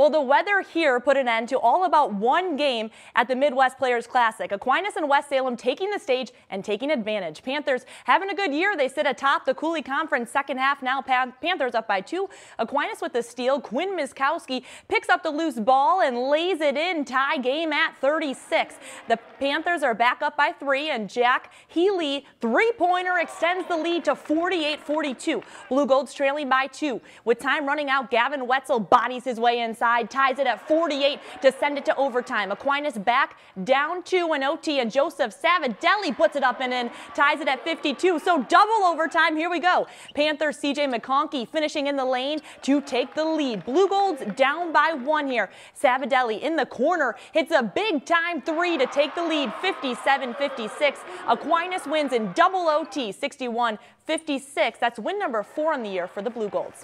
Well, the weather here put an end to all about one game at the Midwest Players Classic. Aquinas and West Salem taking the stage and taking advantage. Panthers having a good year. They sit atop the Coulee Conference second half. Now Panthers up by two. Aquinas with the steal. Quinn Miskowski picks up the loose ball and lays it in. Tie game at 36. The Panthers are back up by three and Jack Healy three-pointer extends the lead to 48-42. Blugold's trailing by two. With time running out, Gavin Wetzel bodies his way inside side, ties it at 48 to send it to overtime. Aquinas back down two and OT, and Joseph Savodelli puts it up and in, ties it at 52. So double overtime. Here we go. Panthers CJ McConkey finishing in the lane to take the lead. Blugolds down by one here. Savodelli in the corner hits a big time three to take the lead 57-56. Aquinas wins in double OT 61-56. That's win number four on the year for the Blugolds.